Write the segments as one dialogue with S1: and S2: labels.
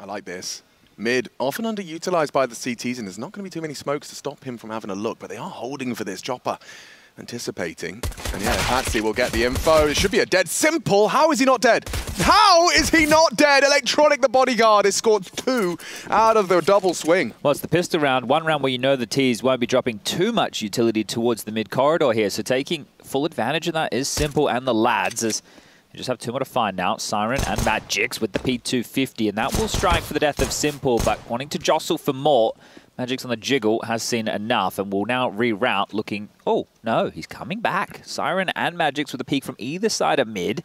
S1: I like this. Mid, often underutilized by the CTs, and there's not going to be too many smokes to stop him from having a look, but they are holding for this. Chopper anticipating. And yeah, Patsy will get the info. It should be a dead simple. How is he not dead? How is he not dead? Electronic, the bodyguard, scored two out of the double swing.
S2: Well, it's the pistol round, one round where you know the Ts won't be dropping too much utility towards the mid corridor here. So taking full advantage of that is Simple and the lads as you just have two more to find now. Siren and Magics with the P250, and that will strike for the death of Simple, but wanting to jostle for more. Magic's on the jiggle has seen enough and will now reroute looking... Oh, no, he's coming back. Siren and Magic's with a peek from either side of mid.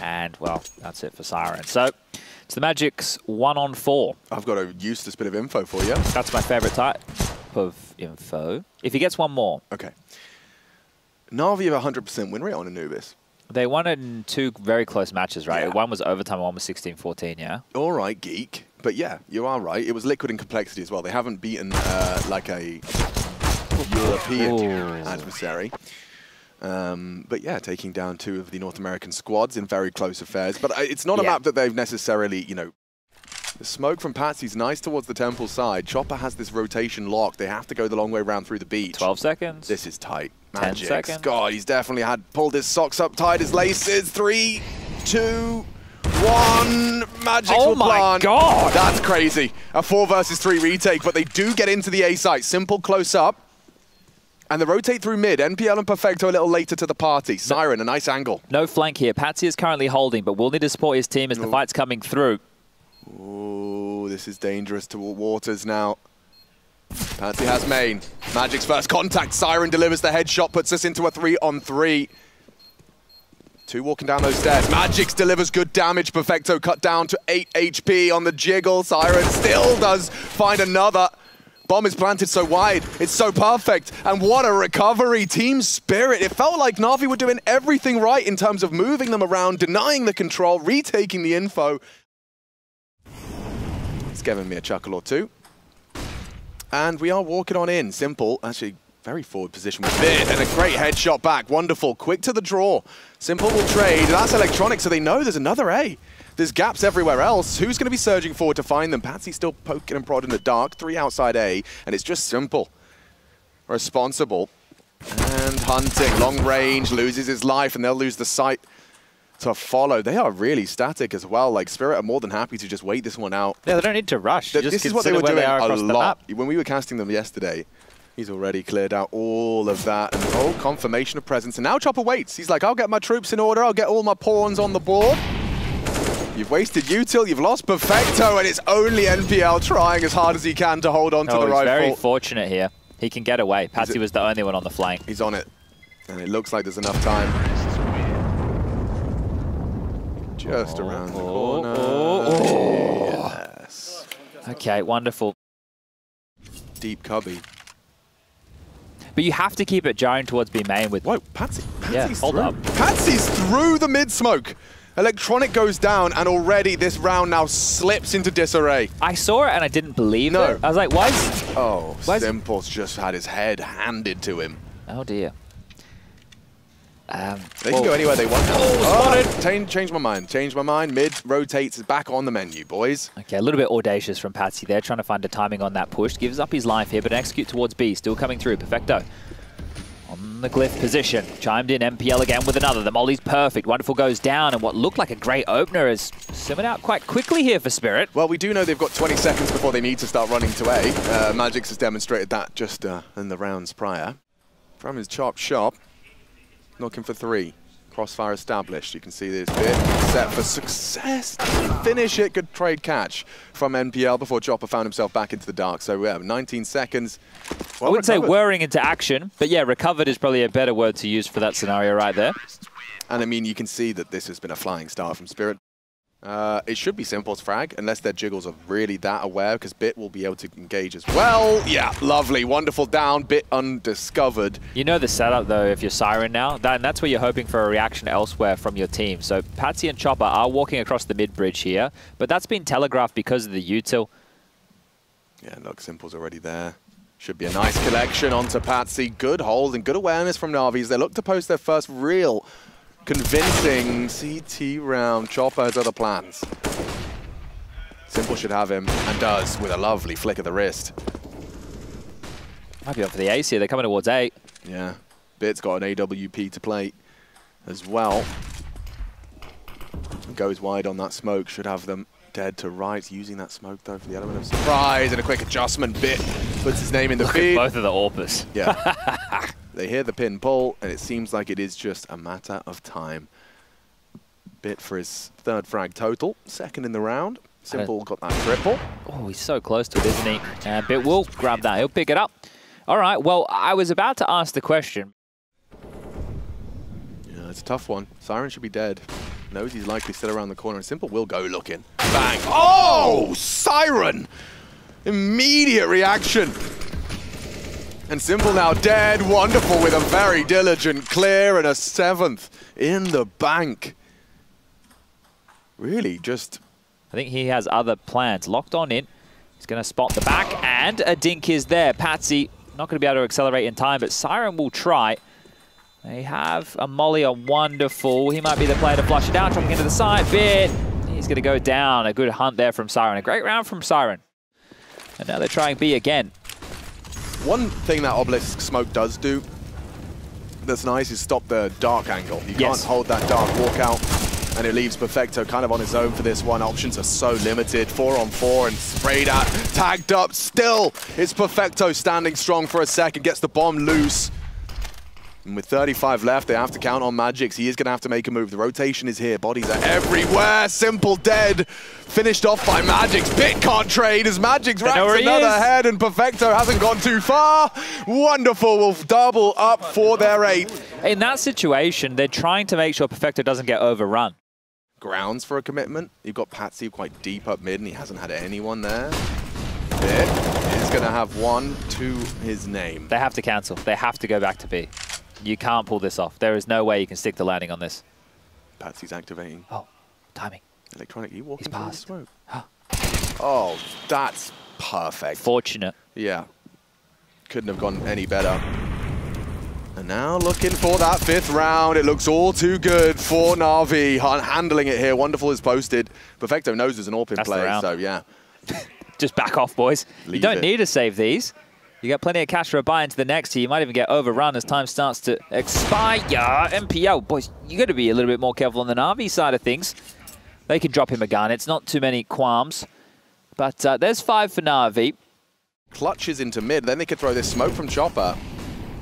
S2: And, well, that's it for Siren. So, it's the Magic's one on four.
S1: I've got a useless bit of info for you.
S2: That's my favorite type of info. If he gets one more.
S1: Okay. Na'Vi have 100% win rate on Anubis.
S2: They won it in two very close matches, right? Yeah. One was overtime, one was 16-14, yeah?
S1: All right, geek. But yeah, you are right. It was liquid in complexity as well. They haven't beaten uh, like a European Ooh. adversary. Um, but yeah, taking down two of the North American squads in very close affairs. But uh, it's not yeah. a map that they've necessarily, you know, the smoke from Patsy's nice towards the temple side. Chopper has this rotation lock. They have to go the long way around through the beach.
S2: 12 seconds.
S1: This is tight.
S2: Magic. 10 seconds.
S1: God, he's definitely had pulled his socks up, tied his laces. Three, two, one magic
S2: oh my
S1: plant.
S2: god!
S1: That's crazy. A four versus three retake, but they do get into the A site. Simple close up. And they rotate through mid. NPL and Perfecto a little later to the party. Siren, a nice angle.
S2: No flank here. Patsy is currently holding, but will need to support his team as Ooh. the fight's coming through.
S1: Ooh, this is dangerous to Waters now. Patsy has main. Magic's first contact. Siren delivers the headshot, puts us into a three on three. Two walking down those stairs. Magic's delivers good damage. Perfecto cut down to 8 HP on the jiggle. Siren still does find another. Bomb is planted so wide. It's so perfect. And what a recovery. Team spirit. It felt like Na'Vi were doing everything right in terms of moving them around, denying the control, retaking the info. It's giving me a chuckle or two. And we are walking on in. Simple. Actually, very forward position with it, and a great headshot back. Wonderful. Quick to the draw. Simple will trade. That's electronic, so they know there's another A. There's gaps everywhere else. Who's going to be surging forward to find them? Patsy still poking and prodding the dark. Three outside A, and it's just simple. Responsible. And hunting. Long range. Loses his life, and they'll lose the sight to follow. They are really static as well. Like, Spirit are more than happy to just wait this one out.
S2: Yeah, they don't need to rush.
S1: this is what they were doing they a lot. When we were casting them yesterday, He's already cleared out all of that. And oh, confirmation of presence. And now Chopper waits. He's like, I'll get my troops in order. I'll get all my pawns on the board. You've wasted Util, you've lost Perfecto, and it's only NPL trying as hard as he can to hold on
S2: oh,
S1: to the
S2: he's
S1: rifle.
S2: very fortunate here. He can get away. Patsy was the only one on the flank.
S1: He's on it. And it looks like there's enough time. Just oh, around the oh, corner. Oh, oh, yes.
S2: Okay, wonderful.
S1: Deep cubby.
S2: But you have to keep it jarring towards B main with...
S1: Whoa, Patsy. Patsy's
S2: yeah, hold
S1: through.
S2: up.
S1: Patsy's through the mid-smoke. Electronic goes down, and already this round now slips into disarray.
S2: I saw it, and I didn't believe no. it. I was like, why is...
S1: Oh, why Simple's just had his head handed to him.
S2: Oh, dear.
S1: Um, they can go anywhere they want. Oh, oh change, change my mind. Change my mind. Mid rotates back on the menu, boys.
S2: Okay, a little bit audacious from Patsy there, trying to find a timing on that push. Gives up his life here, but execute towards B. Still coming through. Perfecto. On the glyph position. Chimed in MPL again with another. The molly's perfect. Wonderful goes down, and what looked like a great opener is simmered out quite quickly here for Spirit.
S1: Well, we do know they've got 20 seconds before they need to start running to A. Uh, Magix has demonstrated that just uh, in the rounds prior. From his chop shop, looking for three. Crossfire established. You can see this bit set for success. Finish it. Good trade catch from NPL before Chopper found himself back into the dark. So we have 19 seconds.
S2: Well I wouldn't recovered. say whirring into action, but yeah, recovered is probably a better word to use for that scenario right there.
S1: And I mean, you can see that this has been a flying start from Spirit. Uh, it should be Simple's frag, unless their jiggles are really that aware, because Bit will be able to engage as well. Yeah, lovely, wonderful down, Bit undiscovered.
S2: You know the setup, though, if you're Siren now, that, and that's where you're hoping for a reaction elsewhere from your team. So Patsy and Chopper are walking across the mid-bridge here, but that's been telegraphed because of the util.
S1: Yeah, look, Simple's already there. Should be a nice collection onto Patsy. Good hold and good awareness from Na'Vi's. They look to post their first real convincing CT round. Chopper has other plans. Simple Simple should have him, and does, with a lovely flick of the wrist.
S2: Might be up for the ace here. They're coming towards eight.
S1: Yeah, Bit's got an AWP to play as well. Goes wide on that smoke, should have them dead to right. Using that smoke though for the element of surprise and a quick adjustment. Bit puts his name in the
S2: Look
S1: feed.
S2: at both of the Orpus.
S1: Yeah. they hear the pin pull, and it seems like it is just a matter of time. Bit for his third frag total, second in the round. Simple got that triple.
S2: Oh, he's so close to it, isn't he? And Bit will grab that. He'll pick it up. All right, well, I was about to ask the question.
S1: Yeah, it's a tough one. Siren should be dead. Knows he's likely still around the corner, and Simple will go looking. Bang! Oh! Siren! Immediate reaction. And Simple now dead. Wonderful with a very diligent clear and a seventh in the bank. Really just
S2: I think he has other plans. Locked on in. He's going to spot the back, and a dink is there. Patsy not going to be able to accelerate in time, but Siren will try. They have a molly on Wonderful. He might be the player to flush it down, dropping into the side bit. He's going to go down. A good hunt there from Siren. A great round from Siren. And now they're trying B again.
S1: One thing that Obelisk Smoke does do that's nice is stop the dark angle. You
S2: Yes.
S1: can't hold that dark walkout, and it leaves Perfecto kind of on his own for this one. Options are so limited. Four on four and sprayed at, tagged up. Still, it's Perfecto standing strong for a second, gets the bomb loose. And with 35 left, they have to count on Magix. He is going to have to make a move. The rotation is here. Bodies are everywhere. Simple dead. Finished off by Magix. Bit can't trade as Magix
S2: where
S1: racks
S2: he
S1: another
S2: is.
S1: head and Perfecto hasn't gone too far. Wonderful. Will double up for their eighth.
S2: In that situation, they're trying to make sure Perfecto doesn't get overrun.
S1: Grounds for a commitment. You've got Patsy quite deep up mid and he hasn't had anyone there. Bit is going to have one to his name.
S2: They have to cancel. They have to go back to B. You can't pull this off. There is no way you can stick the landing on this.
S1: Patsy's activating.
S2: Oh, timing.
S1: Electronic, you walking
S2: He's passed.
S1: smoke. Oh. oh, that's perfect.
S2: Fortunate.
S1: Yeah. Couldn't have gone any better. And now looking for that fifth round. It looks all too good for Na'Vi. Handling it here. Wonderful is posted. Perfecto knows there's an AWP in
S2: That's
S1: play, so yeah.
S2: Just back off, boys. you don't
S1: it.
S2: need to save these. You got plenty of cash for a buy into the next here. You might even get overrun as time starts to expire. NPL, boys, you got to be a little bit more careful on the Navi side of things. They can drop him a gun. It's not too many qualms. But uh, there's five for Navi.
S1: Clutches into mid. Then they could throw this smoke from Chopper.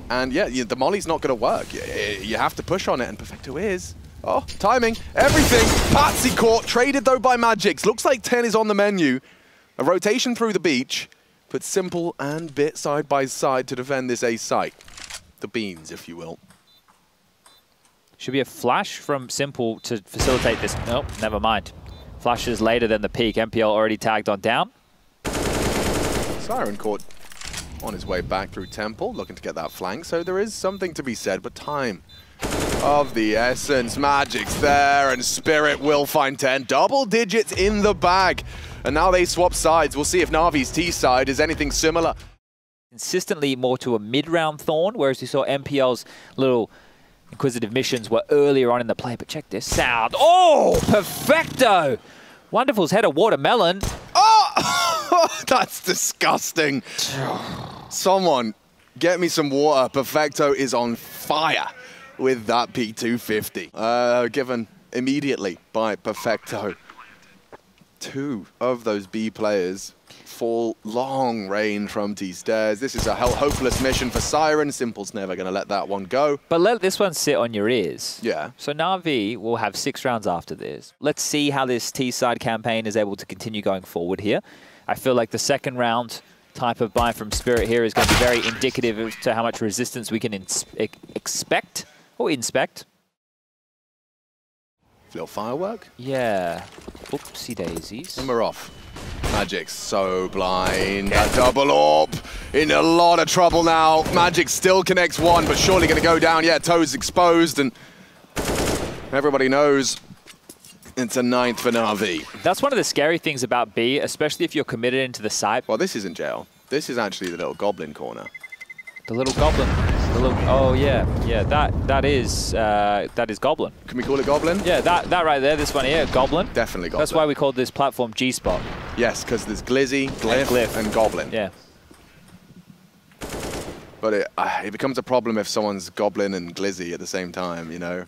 S1: And yeah, the molly's not going to work. You, you have to push on it, and Perfecto is. Oh, timing, everything. Patsy caught, traded though by Magix. Looks like 10 is on the menu. A rotation through the beach. Put Simple and Bit side by side to defend this ace site. The beans, if you will.
S2: Should be a flash from Simple to facilitate this. Nope, never mind. Flash is later than the peak. NPL already tagged on down.
S1: Siren caught on his way back through Temple, looking to get that flank. So there is something to be said, but time of the essence. Magic's there, and Spirit will find 10. Double digits in the bag. And now they swap sides. We'll see if Navi's T side is anything similar.
S2: consistently more to a mid-round Thorn, whereas we saw NPL's little inquisitive missions were earlier on in the play. But check this out. Oh, perfecto! Wonderful's head of watermelon.
S1: Oh, that's disgusting. Someone get me some water. Perfecto is on fire with that P250. Uh, given immediately by Perfecto. Two of those B players fall long range from T stairs. This is a hell hopeless mission for Siren. Simple's never going to let that one go.
S2: But let this one sit on your ears.
S1: Yeah.
S2: So Na'Vi will have six rounds after this. Let's see how this T-side campaign is able to continue going forward here. I feel like the second round type of buy from Spirit here is going to be very indicative to how much resistance we can ins- expect or inspect.
S1: Little firework.
S2: Yeah. Oopsie daisies.
S1: And we're off. Magic's so blind. That double orb in a lot of trouble now. Magic still connects one, but surely going to go down. Yeah, toes exposed, and everybody knows it's a ninth for Navi.
S2: That's one of the scary things about B, especially if you're committed into the site.
S1: Well, this isn't jail. This is actually the little goblin corner.
S2: The little goblin. The little. Oh yeah, yeah. That that is uh, that is goblin.
S1: Can we call it goblin?
S2: Yeah, that that right there. This one here, goblin.
S1: Definitely goblin.
S2: That's why we called this platform G spot.
S1: Yes, because there's Glizzy, Glyph,
S2: Glyph.
S1: and Goblin.
S2: Yeah.
S1: But it, uh, it becomes a problem if someone's Goblin and Glizzy at the same time, you know.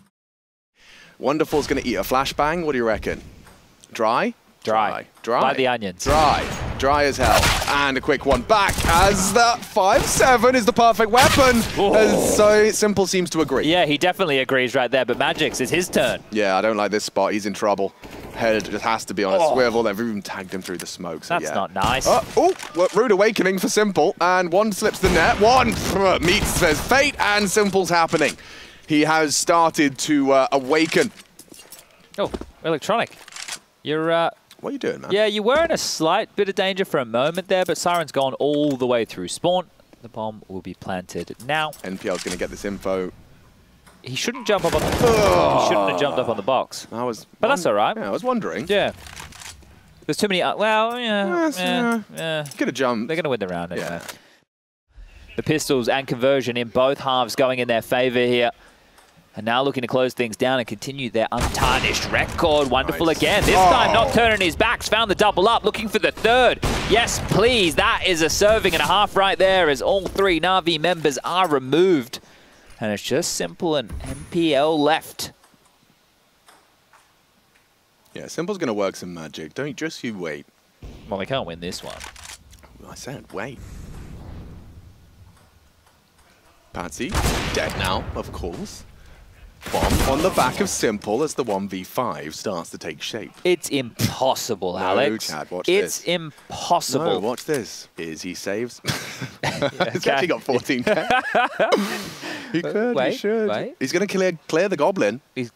S1: Wonderful's going to eat a flashbang. What do you reckon? Dry?
S2: Dry.
S1: Dry.
S2: Like the onions.
S1: Dry. Dry as hell. And a quick one back as that 5-7 is the perfect weapon.
S2: Oh.
S1: So Simple seems to agree.
S2: Yeah, he definitely agrees right there, but Magic's is his turn.
S1: Yeah, I don't like this spot. He's in trouble. Head just has to be on a
S2: Oh.
S1: swivel. They've even tagged him through the smoke. So
S2: That's
S1: yeah.
S2: not nice.
S1: Uh, oh, well, rude awakening for Simple, and one slips the net. One meets his fate, and Simple's happening. He has started to uh, awaken.
S2: Oh, electronic. You're, uh,
S1: What are you doing, man?
S2: yeah, you were in a slight bit of danger for a moment there, but Siren's gone all the way through spawn. The bomb will be planted now.
S1: NPL's going to get this info.
S2: He shouldn't jump up on the. he shouldn't have jumped up on the box.
S1: I was,
S2: But that's all right.
S1: Yeah, I was wondering.
S2: Yeah. There's too many. Uh, well, yeah,
S1: Yes,
S2: yeah, yeah.
S1: Could have jumped.
S2: They're going to win the round anyway.
S1: Yeah.
S2: The pistols and conversion in both halves going in their favor here. And now looking to close things down and continue their untarnished record. Wonderful
S1: Nice.
S2: again. This
S1: Oh.
S2: time not turning his backs. Found the double up. Looking for the third. Yes, please. That is a serving and a half right there as all three Navi members are removed. And it's just simple and NPL left.
S1: Yeah, Simple's going to work some magic. Don't just you wait.
S2: Well, they can't win this one.
S1: I said wait. Patsy, dead now, of course. Bomb on the back of Simple as the 1v5 starts to take shape.
S2: It's impossible,
S1: No,
S2: Alex.
S1: Chad, watch
S2: it's
S1: this.
S2: impossible.
S1: No, watch this. Is he saves? He's
S2: okay.
S1: actually got 14. he could,
S2: wait,
S1: he should.
S2: wait.
S1: He's going to clear, clear the goblin.
S2: He's-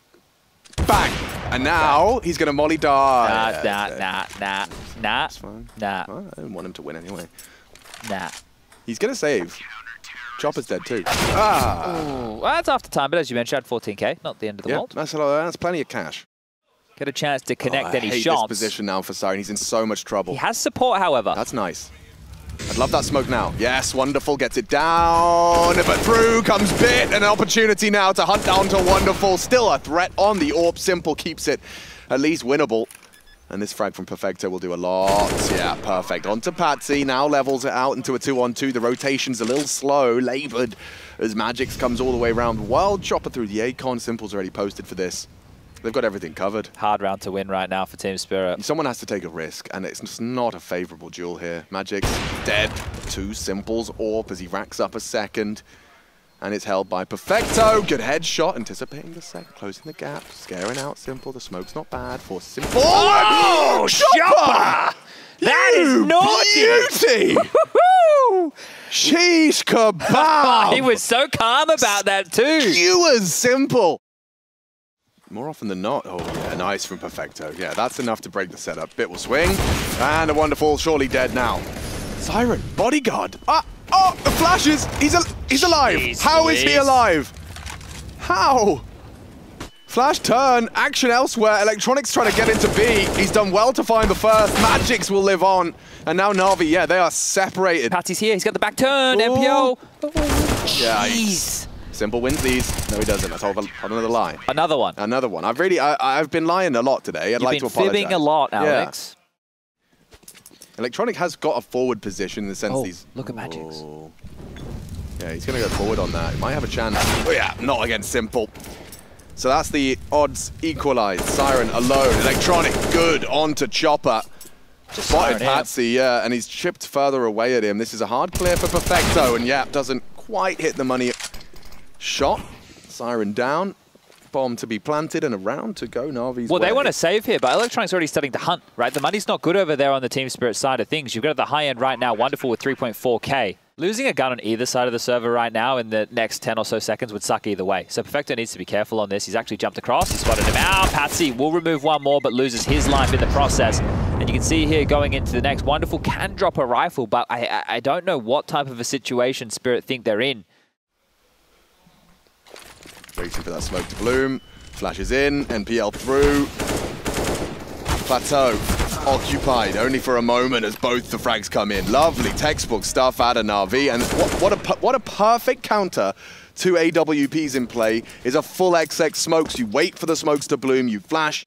S1: Bang! And now he's going to molly die.
S2: Nah,
S1: Yeah,
S2: nah, nah, nah, nah,
S1: That's fine.
S2: nah,
S1: I didn't want him to win anyway.
S2: nah.
S1: He's going to save. Chopper's dead too. Ah!
S2: Ooh, well, that's after time, but as you mentioned, 14k, not the end of the
S1: Yeah,
S2: world.
S1: that's, a lot, that's plenty of cash.
S2: Get a chance to connect
S1: Oh,
S2: any
S1: hate
S2: shots.
S1: this position now for Siren. He's in so much trouble.
S2: He has support, however.
S1: That's nice. I'd love that smoke now. Yes, wonderful. Gets it down. But through comes Bit. An opportunity now to hunt down to Wonderful. Still a threat on the Orb. Simple keeps it at least winnable. And this frag from Perfecto will do a lot. Yeah, perfect. On to Patsy. Now levels it out into a two-on-two. The rotation's a little slow, laboured, as Magix comes all the way around. Wild Chopper through the Acon. Simple's already posted for this. They've got everything covered.
S2: Hard round to win right now for Team Spirit.
S1: Someone has to take a risk, and it's just not a favourable duel here. Magic's dead. Two simples. Orp as he racks up a second. And it's held by Perfecto. Good headshot. Anticipating the sec. Closing the gap. Scaring out Simple. The smoke's not bad for Simple.
S2: Oh, Chopper! That is naughty!
S1: Beauty! Sheesh kebab!
S2: he was so calm about that too.
S1: Skewers Simple. More often than not, oh yeah, nice from Perfecto. Yeah, that's enough to break the setup. Bit will swing, and a wonderful, surely dead now. Siren, bodyguard. Ah, oh, the flashes. He's al he's alive.
S2: Jeez
S1: How is he alive? How? Flash turn, action elsewhere. Electronics trying to get into B. He's done well to find the first. Magics will live on. And now Navi, yeah, they are separated.
S2: Patsy's here. He's got the back turn.
S1: Oh.
S2: MPO.
S1: Yeah,
S2: Jeez.
S1: Simple wins these. No, he doesn't. I told another lie.
S2: Another one.
S1: Another one. I've really, I, I've been lying a lot today. I'd
S2: You've
S1: like to apologize.
S2: fibbing a lot,
S1: Yeah.
S2: Alex.
S1: Electronic has got a forward position in the sense
S2: Oh,
S1: he's.
S2: look at Magics.
S1: Oh. Yeah, he's going to go forward on that. He might have a chance. Oh, yeah, not against Simple. So that's the odds equalized. Siren alone. Electronic, good. On to Chopper.
S2: Just
S1: Spotted. Patsy, yeah, and he's chipped further away at him. This is a hard clear for Perfecto, and Yap doesn't quite hit the money shot. Siren down. Bomb to be planted and a round to go. Navi's
S2: Well, they want to save here, but Electronic's already starting to hunt, right? The money's not good over there on the Team Spirit side of things. You've got the high end right now, Wonderful with 3.4k. Losing a gun on either side of the server right now in the next 10 or so seconds would suck either way. So Perfecto needs to be careful on this. He's actually jumped across. He spotted him out. Patsy will remove one more, but loses his life in the process. And you can see here going into the next, Wonderful can drop a rifle, but I, I, don't know what type of a situation Spirit think they're in.
S1: Waiting for that smoke to bloom. Flashes in, NPL through. Plateau occupied only for a moment as both the frags come in. Lovely textbook stuff out of Navi, and what, what a what a perfect counter to AWPs in play is a full XX smokes. You wait for the smokes to bloom, you flash.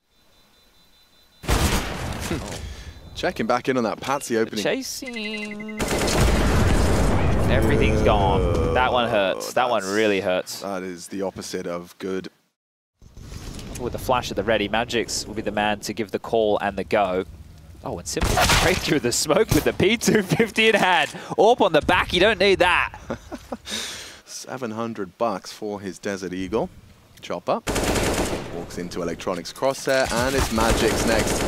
S1: Checking back in on that Patsy opening.
S2: Chasing. Everything's gone. That one hurts. That one really hurts.
S1: That is the opposite of good.
S2: With the flash at the ready, Magics will be the man to give the call and the go. Oh, and Simple straight through the smoke with the P250 in hand. Orb on the back, you don't need that.
S1: 700 bucks for his Desert Eagle. Chop up. Walks into Electronics crosshair, and it's Magic's next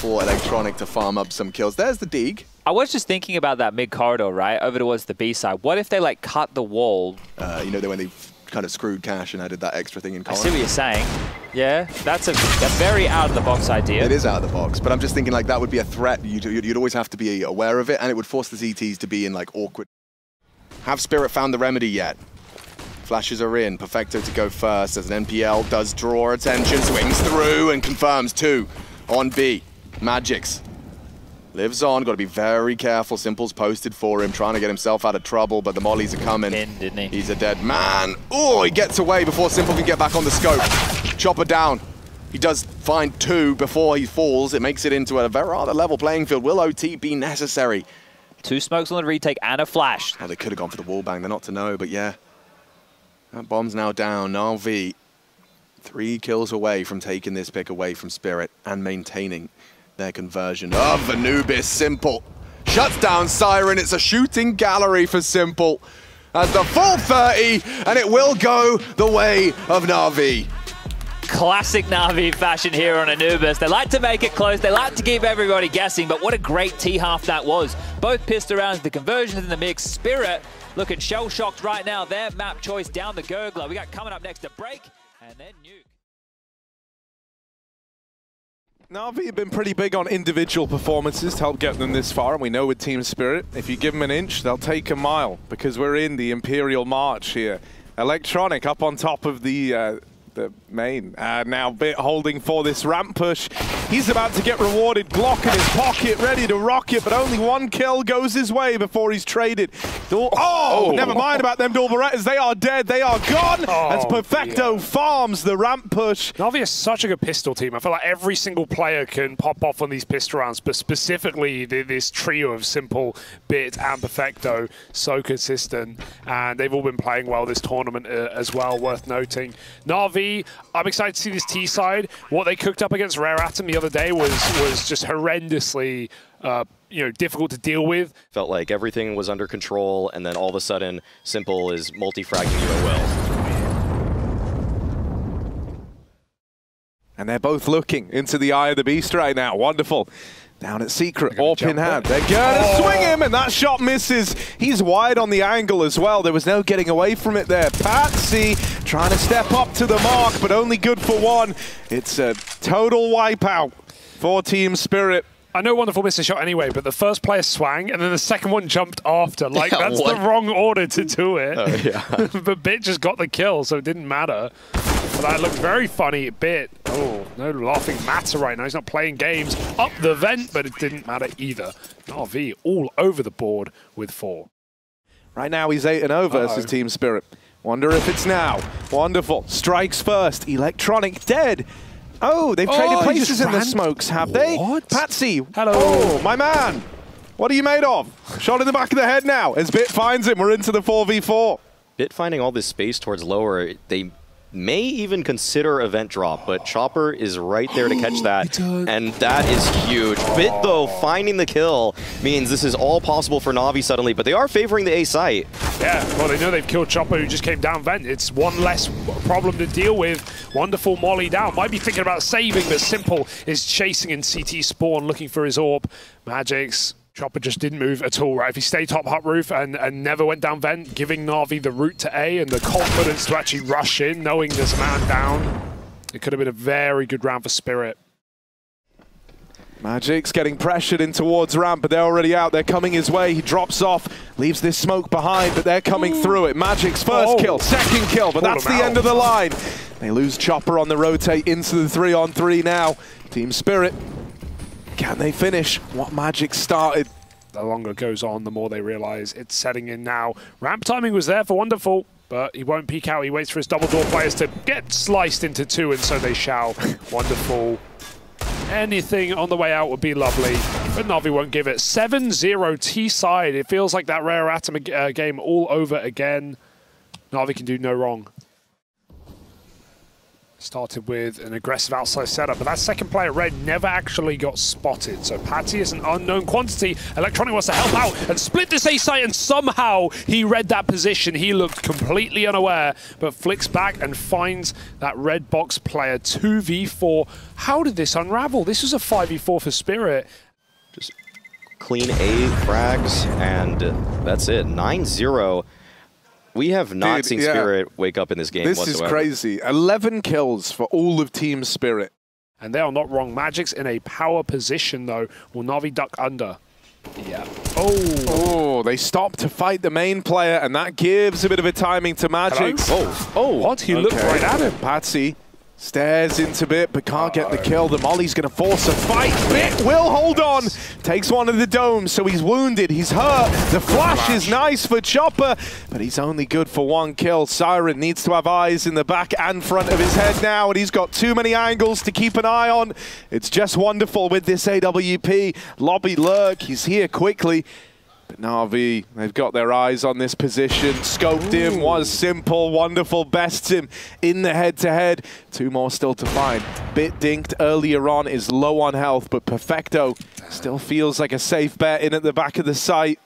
S1: for Electronic to farm up some kills. There's the Deeg.
S2: I was just thinking about that mid corridor, right, over towards the B side. What if they like cut the wall?
S1: Uh, you know, when they kind of screwed Cache and added that extra thing in
S2: I see what you're saying. Yeah, that's a, a very out-of-the-box idea.
S1: It is out of the box, but I'm just thinking like that would be a threat. You'd, you'd always have to be aware of it, and it would force the ZTs to be in like awkward. Have Spirit found the remedy yet? Flashes are in. Perfecto to go first as an NPL does draw attention, swings through and confirms two on B. Magics lives on. Got to be very careful. Simple's posted for him, trying to get himself out of trouble, but the mollies are coming.
S2: In, didn't he?
S1: He's a dead man. Oh, he gets away before Simple can get back on the scope. Chopper down. He does find two before he falls. It makes it into a very rather level playing field. Will OT be necessary?
S2: Two smokes on the retake and a flash.
S1: Oh, they could have gone for the wall bang. They're not to know, but yeah. That bomb's now down. Na'Vi, three kills away from taking this pick away from Spirit and maintaining their conversion of Anubis. Simple. Shuts down Siren. It's a shooting gallery for Simple. As the full 30, and it will go the way of Na'Vi.
S2: Classic Na'Vi fashion here on Anubis. They like to make it close. They like to keep everybody guessing, but what a great T-half that was. Both pissed around the conversions in the mix. Spirit looking shell-shocked right now. Their map choice down the gurgler. We got coming up next a break, and then Nuke.
S3: Na'Vi have been pretty big on individual performances to help get them this far, and we know with Team Spirit, if you give them an inch, they'll take a mile, because we're in the Imperial March here. Electronic up on top of the uh, the main. Uh, now Bit holding for this ramp push. He's about to get rewarded. Glock in his pocket, ready to rock it, but only one kill goes his way before he's traded. Dul oh, oh, never mind about them Dual Berettas. They are dead. They are gone. Oh, as Perfecto yeah. farms the ramp push.
S4: Na'Vi is such a good pistol team. I feel like every single player can pop off on these pistol rounds, but specifically this trio of Simple, Bit, and Perfecto, so consistent. And they've all been playing well this tournament uh, as well, worth noting. Na'Vi I'm excited to see this T side. What they cooked up against Rare Atom the other day was was just horrendously uh, you know, difficult to deal with.
S5: Felt like everything was under control, and then all of a sudden, Simple is multi-fragging you at will.
S3: And they're both looking into the eye of the beast right now. Wonderful. Down at Secret, AWP in hand. They're going to oh. swing him, and that shot misses. He's wide on the angle as well. There was no getting away from it there. Patsy trying to step up to the mark, but only good for one. It's a total wipeout for Team Spirit.
S4: I know Wonderful missed a shot anyway, but the first player swang, and then the second one jumped after. Like, yeah, that's what? the wrong order to do it. Oh, yeah. but Bit just got the kill, so it didn't matter. But that looked very funny. Bit. Oh, no laughing matter right now. He's not playing games up the vent, but it didn't matter either. RV all over the board with four.
S3: Right now he's 8 and 0 versus Team Spirit. Wonder if it's now. Wonderful. Strikes first. Electronic dead. Oh, they've oh, traded places in the smokes, have they?
S4: What?
S3: Patsy. Hello. Oh, my man. What are you made of? Shot in the back of the head now. As Bit finds him, we're into the 4v4.
S5: Bit finding all this space towards lower, they may even consider event drop, but Chopper is right there to catch that, and that is huge. Bit, though, finding the kill means this is all possible for Na'Vi suddenly, but they are favoring the A site.
S4: Yeah, well, they know they've killed Chopper, who just came down vent. It's one less problem to deal with. Wonderful Molly down. Might be thinking about saving, but Simple is chasing in CT spawn, looking for his orb. Magix Chopper just didn't move at all, right? If he stayed top hut roof and, and never went down vent, giving Na'Vi the route to A and the confidence to actually rush in, knowing there's a man down, it could have been a very good round for Spirit.
S3: Magic's getting pressured in towards ramp, but they're already out. They're coming his way. He drops off, leaves this smoke behind, but they're coming Ooh. through it. Magic's first oh. kill, second kill, but Pulled that's the out. end of the line. They lose Chopper on the rotate into the three-on-three 3 now. Team Spirit can they finish what Magic started?
S4: The longer it goes on, the more they realize it's setting in now. Ramp timing was there for Wonderful, but he won't peek out. He waits for his double door players to get sliced into two, and so they shall. Wonderful Anything on the way out would be lovely, but Na'Vi won't give it. 7-0 T-side. It feels like that Rare Atom uh, game all over again. Na'Vi can do no wrong. Started with an aggressive outside setup, but that second player, Red, never actually got spotted. So Patty is an unknown quantity. Electronic wants to help out and split this A site, and somehow he read that position. He looked completely unaware, but flicks back and finds that red box player 2v4. How did this unravel? This was a 5v4 for Spirit.
S5: Just clean A frags, and that's it. 9-0. We have not
S3: Dude,
S5: seen
S3: yeah.
S5: Spirit wake up in this game
S3: This
S5: whatsoever.
S3: is crazy. 11 kills for all of Team Spirit.
S4: And they are not wrong. Magic's in a power position, though. Will Navi duck under? Yeah. Oh.
S3: Oh, they stop to fight the main player, and that gives a bit of a timing to Magic.
S4: Hello?
S3: Oh, oh.
S4: What? He looked right at him.
S3: Patsy stares into Bit, but can't get the kill. The Molly's going to force a fight. Bit will hold on. Takes one of the domes, so he's wounded. He's hurt. The flash is nice for Chopper, but he's only good for one kill. Siren needs to have eyes in the back and front of his head now, and he's got too many angles to keep an eye on. It's just wonderful with this AWP. Lobby Lurk, he's here quickly. But Na'Vi, they've got their eyes on this position. Scoped him, was simple, wonderful, bests him in the head-to-head. Two more still to find. Bit dinked earlier on, is low on health, but Perfecto still feels like a safe bet in at the back of the site.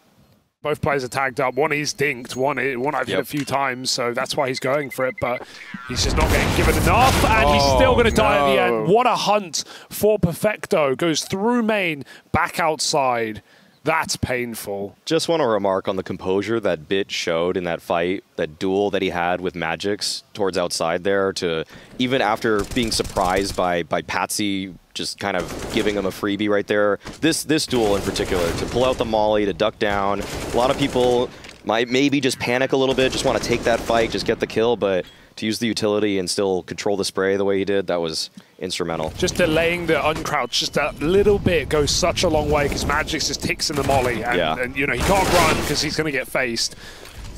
S4: Both players are tagged up. One is dinked. One, one I've hit a few times, so that's why he's going for it. But he's just not getting given enough, and he's still oh, going to die at the end. What a hunt for Perfecto! Goes through main, back outside. That's painful.
S5: Just want to remark on the composure that Bit showed in that fight, that duel that he had with Magix towards outside there to even after being surprised by by Patsy just kind of giving him a freebie right there. This this duel in particular, to pull out the molly, to duck down. A lot of people might maybe just panic a little bit, just want to take that fight, just get the kill, but to use the utility and still control the spray the way he did, that was instrumental.
S4: Just delaying the uncrouch just a little bit goes such a long way because Magix just ticks in the molly, and,
S5: Yeah.
S4: and you know he can't run because he's going to get faced.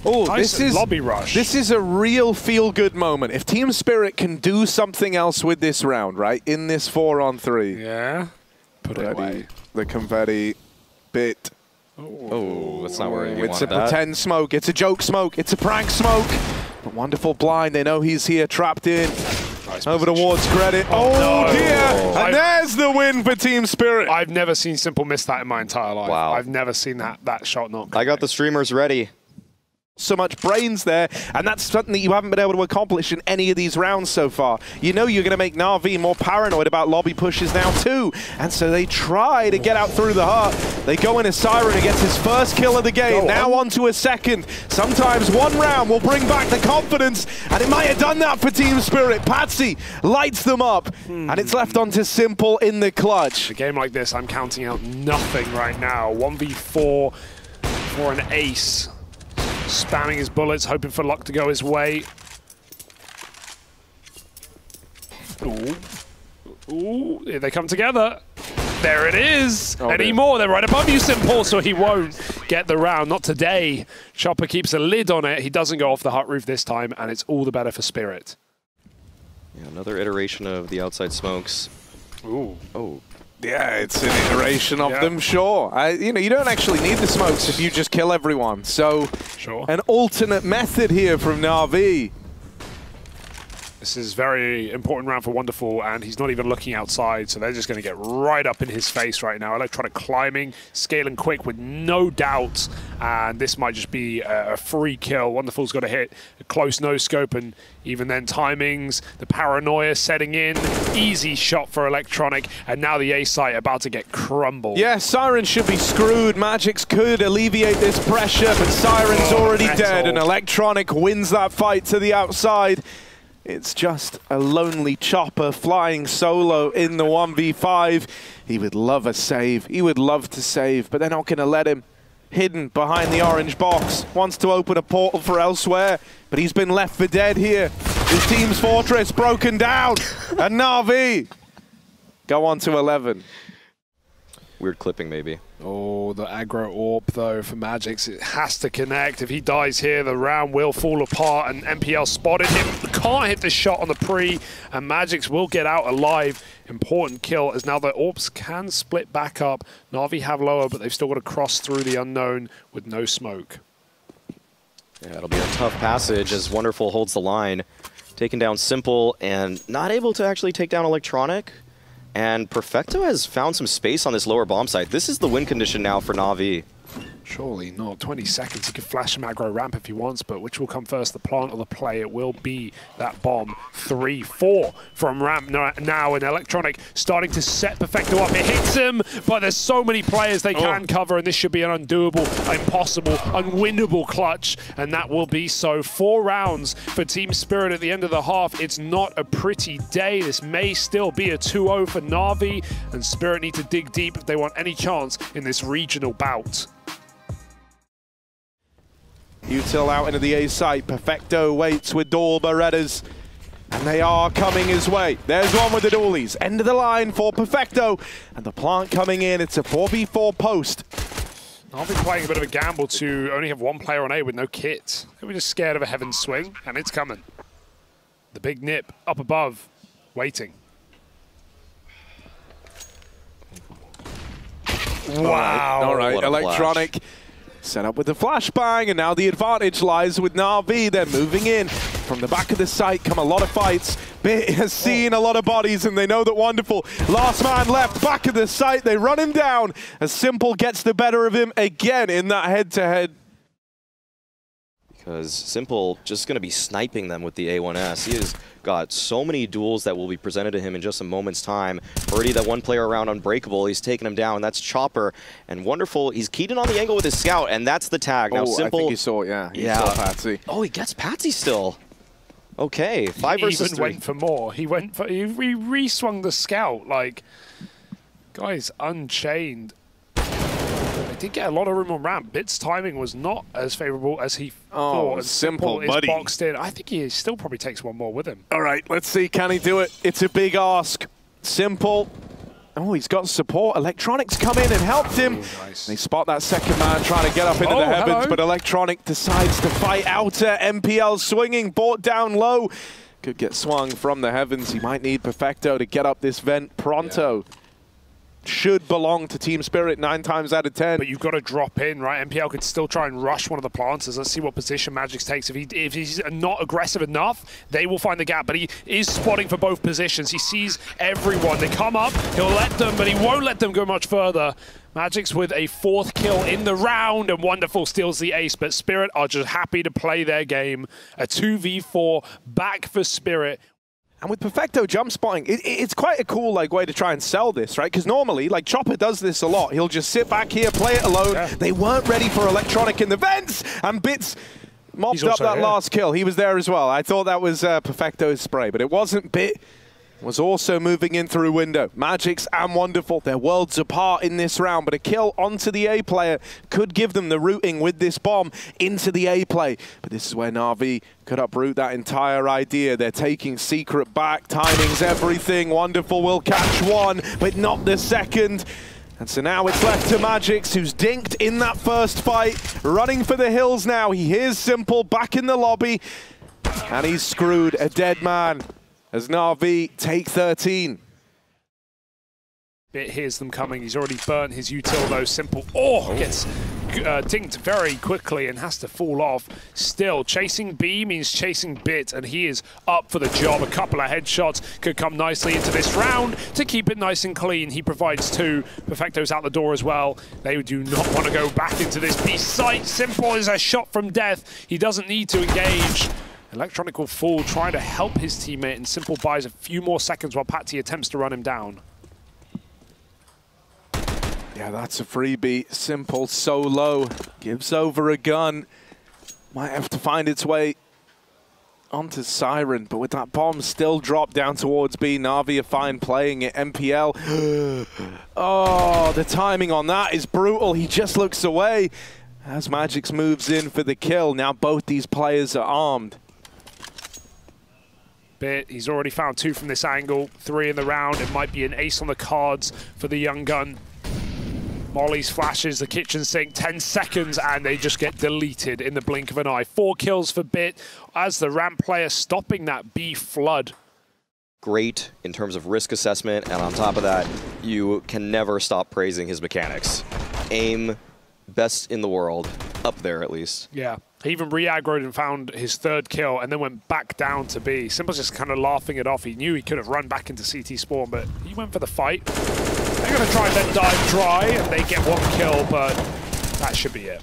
S3: Oh,
S4: Nice
S3: this is
S4: lobby rush.
S3: This is a real feel-good moment. If Team Spirit can do something else with this round, right, in this four-on-three,
S4: Yeah. Put it away.
S3: The confetti bit.
S5: Oh, that's not where you
S3: It's a
S5: wanted that.
S3: pretend smoke. It's a joke smoke. It's a prank smoke. But wonderful blind. They know he's here, trapped in.
S4: Nice
S3: Over
S4: position.
S3: towards credit. Oh,
S4: no.
S3: dear!
S4: I-
S3: And there's the win for Team Spirit.
S4: I've never seen Simple miss that in my entire life.
S5: Wow.
S4: I've never seen that that shot not.
S5: I got the streamers ready.
S3: So much brains there, and that's something that you haven't been able to accomplish in any of these rounds so far. You know you're going to make Na'Vi more paranoid about lobby pushes now too, and so they try to get out through the heart. They go in as Siren who gets his first kill of the game,
S4: Go
S3: now
S4: on.
S3: on to a second. Sometimes one round will bring back the confidence, and it might have done that for Team Spirit. Patsy lights them up, hmm. and it's left on to Simple in the clutch.
S4: A game like this, I'm counting out nothing right now. 1v4 for an ace. Spamming his bullets, hoping for luck to go his way. Ooh. Ooh, here they come together. There it is.
S3: Oh,
S4: Any
S3: dear.
S4: more? They're right above you, Simple, so he won't get the round. Not today. Chopper keeps a lid on it. He doesn't go off the hut roof this time, and it's all the better for Spirit.
S5: Yeah, another iteration of the outside smokes.
S4: Ooh.
S5: Oh,
S3: Yeah, it's an iteration of
S4: Yeah.
S3: them, sure. I, you know, you don't actually need the smokes if you just kill everyone. So,
S4: Sure.
S3: an alternate method here from Na'Vi.
S4: This is very important round for Wonderful, and he's not even looking outside, so they're just going to get right up in his face right now. Electronic climbing, scaling quick with no doubt, and this might just be a free kill. Wonderful's got to hit a close no scope, and even then timings, the paranoia setting in. Easy shot for Electronic, and now the A site about to get crumbled.
S3: Yeah, Siren should be screwed. Magix could alleviate this pressure, but Siren's
S4: Oh,
S3: already dead, and Electronic wins that fight to the outside. It's just a lonely chopper flying solo in the 1v5. He would love a save. He would love to save, but they're not going to let him. Hidden behind the orange box. Wants to open a portal for elsewhere, but he's been left for dead here. His team's fortress broken down. and Navi go on to 11.
S5: Weird clipping, maybe.
S4: Oh, the aggro orb, though for Magix. It has to connect. If he dies here, the round will fall apart and NPL spotted him. Can't hit the shot on the pre and Magix will get out alive. Important kill as now the orbs can split back up. Na'Vi have lower, but they've still got to cross through the unknown with no smoke.
S5: Yeah, it'll be a tough passage as Wonderful holds the line. Taking down Simple and not able to actually take down Electronic. And Perfecto has found some space on this lower bomb site. This is the win condition now for Na'Vi.
S4: Surely not. 20 seconds. He could flash a aggro ramp if he wants, but which will come first, the plant or the play? It will be that bomb. 3-4 from ramp now, and Electronic starting to set Perfecto up. It hits him, but there's so many players they can oh. cover, and this should be an undoable, impossible, unwinnable clutch, and that will be so. Four rounds for Team Spirit at the end of the half. It's not a pretty day. This may still be a 2-0 for Na'Vi, and Spirit need to dig deep if they want any chance in this regional bout.
S3: Util out into the A site. Perfecto waits with dual Berettas. And they are coming his way. There's one with the dualies. End of the line for Perfecto. And the plant coming in. It's a 4v4 post.
S4: I've been playing a bit of a gamble to only have one player on A with no kit. They were just scared of a heaven swing, and it's coming. The big nip up above, waiting.
S3: Wow. All right, electronic. Flash. Set up with the flashbang, and now the advantage lies with Na'Vi. They're moving in. From the back of the site come a lot of fights. Bit has seen a lot of bodies, and they know that Wonderful. Last man left, back of the site. They run him down. As Simple gets the better of him again in that head-to-head. -head
S5: because Simple just going to be sniping them with the A1S. He has got so many duels that will be presented to him in just a moment's time. Already that one player around Unbreakable, he's taking him down. That's Chopper. And Wonderful, he's keyed in on the angle with his scout, and that's the tag. Now,
S3: oh,
S5: Simple,
S3: I think he saw it, yeah. He yeah. saw Patsy.
S5: Oh, he gets Patsy still. Okay, five he versus
S4: even
S5: three.
S4: went for more. He went for, he re-swung the scout. Like, guys, Unchained did get a lot of room on ramp. Bit's timing was not as favorable as he
S3: oh,
S4: thought.
S3: simple,
S4: simple
S3: buddy.
S4: boxed in. I think he still probably takes one more with him.
S3: All right, let's see. Can he do it? It's a big ask. Simple. Oh, he's got support. Electronics come in and helped him.
S4: Oh, nice.
S3: They spot that second man trying to get up into oh, the heavens, hello. but Electronic decides to fight outer. NPL swinging, brought down low. Could get swung from the heavens. He might need Perfecto to get up this vent pronto. Yeah should belong to Team Spirit nine times out of ten.
S4: But you've got to drop in, right? NPL could still try and rush one of the planters. Let's see what position Magix takes. If, he, if he's not aggressive enough, they will find the gap. But he is spotting for both positions. He sees everyone. They come up, he'll let them, but he won't let them go much further. Magic's with a fourth kill in the round, and Wonderful steals the ace, but Spirit are just happy to play their game. A 2v4 back for Spirit.
S3: And with Perfecto jump spotting, it, it's quite a cool like way to try and sell this, right? Because normally, like Chopper does this a lot. He'll just sit back here, play it alone. Yeah. They weren't ready for Electronic in the vents, and Bits mopped up that here. last kill. He was there as well. I thought that was uh, Perfecto's spray, but it wasn't Bit was also moving in through window. Magics and Wonderful, they're worlds apart in this round, but a kill onto the A player could give them the rooting with this bomb into the A play. But this is where Na'Vi could uproot that entire idea. They're taking Secret back, timing's everything. Wonderful will catch one, but not the second. And so now it's left to Magix, who's dinked in that first fight, running for the hills now. He hears Simple back in the lobby, and he's screwed, a dead man as Na'Vi take 13.
S4: Bit hears them coming. He's already burnt his util though. Simple. Oh, gets uh, dinked very quickly and has to fall off. Still, chasing B means chasing Bit, and he is up for the job. A couple of headshots could come nicely into this round to keep it nice and clean. He provides two. Perfecto's out the door as well. They do not want to go back into this B site. Simple is a shot from death. He doesn't need to engage. Electronic will fall, trying to help his teammate, and Simple buys a few more seconds while Patsy attempts to run him down.
S3: Yeah, that's a freebie. Simple, so low. Gives over a gun. Might have to find its way onto Siren, but with that bomb still dropped down towards B, Na'Vi are fine playing it. NPL. oh, the timing on that is brutal. He just looks away as Magix moves in for the kill. Now both these players are armed
S4: bit. He's already found two from this angle, three in the round. It might be an ace on the cards for the young gun. Molly's flashes the kitchen sink 10 seconds and they just get deleted in the blink of an eye. Four kills for Bit as the ramp player stopping that B flood.
S5: Great in terms of risk assessment, and on top of that, you can never stop praising his mechanics. Aim, best in the world, up there at least.
S4: Yeah. He even re-aggroed and found his third kill and then went back down to B. Simple's just kind of laughing it off. He knew he could have run back into CT spawn, but he went for the fight. They're going to try and then dive dry, and they get one kill, but that should be it.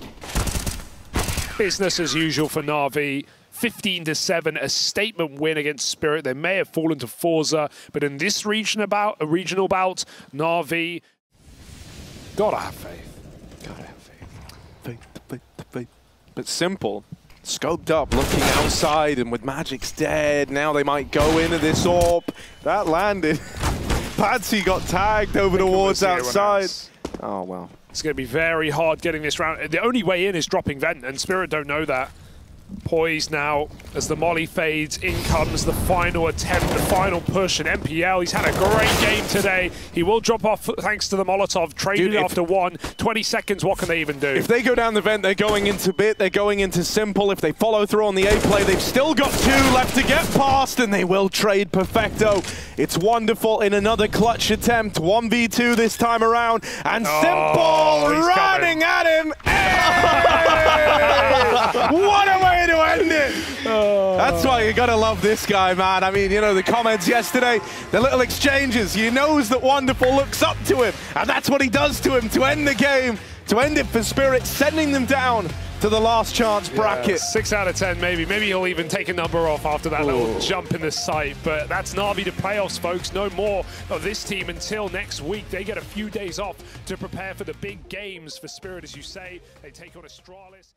S4: Business as usual for Na'Vi. 15 to 7, a statement win against Spirit. They may have fallen to Forza, but in this region about a regional bout, Na'Vi gotta have faith.
S3: Gotta have faith. Faith, faith, faith. But simple. Scoped up, looking outside, and with magixx dead, now they might go into this orb. That landed. Patsy got tagged over
S4: They can
S3: towards outside. Oh, well.
S4: It's going to be very hard getting this round. The only way in is dropping Vent, and Spirit don't know that. Poised now as the Molly fades. In comes the final attempt, the final push. And NPL, he's had a great game today. He will drop off thanks to the Molotov. Traded
S3: Dude, if-
S4: after one. 20 seconds, what can they even do?
S3: If they go down the vent, they're going into bit, they're going into simple. If they follow through on the A play, they've still got two left to get past, and they will trade Perfecto. It's wonderful in another clutch attempt, 1v2 this time around, and
S4: Oh,
S3: simple running at him. Hey! what a way to end it! That's why you gotta love this guy, man. I mean, you know, the comments yesterday, the little exchanges, he knows that Wonderful looks up to him, and that's what he does to him to end the game, to end it for Spirit, sending them down to the last chance bracket.
S4: Six out of 10, maybe. Maybe he'll even take a number off after that little jump in the sight. But that's Navi to playoffs, folks. No more of this team until next week. They get a few days off to prepare for the big games for Spirit, as you say. They take on Astralis.